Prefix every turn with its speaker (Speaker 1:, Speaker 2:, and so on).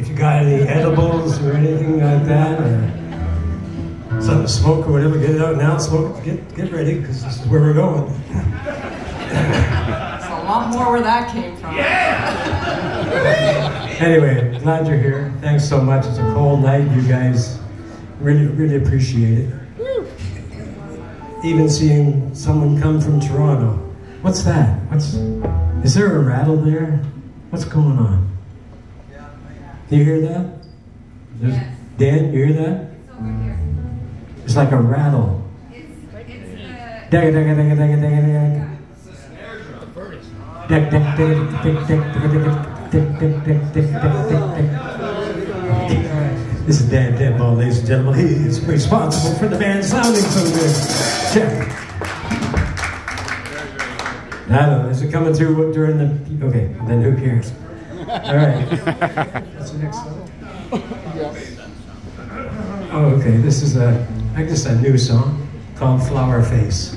Speaker 1: if you got any edibles or anything like that, or something to smoke or whatever, get it out now. Smoke. Get get ready because this is where we're going.
Speaker 2: It's a lot more where that came from. Yeah.
Speaker 1: Anyway, glad you're here. Thanks so much. It's a cold night. You guys really really appreciate it. Even seeing someone come from Toronto. What's that? What's is there a rattle there? What's going on? Do you hear that? There's
Speaker 3: yes.
Speaker 1: dead. You hear that?
Speaker 3: It's over here.
Speaker 1: It's like a rattle. This is Dan Denball, ladies and gentlemen. He is responsible for the band sounding so good. Check. I don't know. Is it coming through during the? Okay, then who cares? All right. What's the next song? Oh, okay. This is a, I guess, a new song called Flower Face.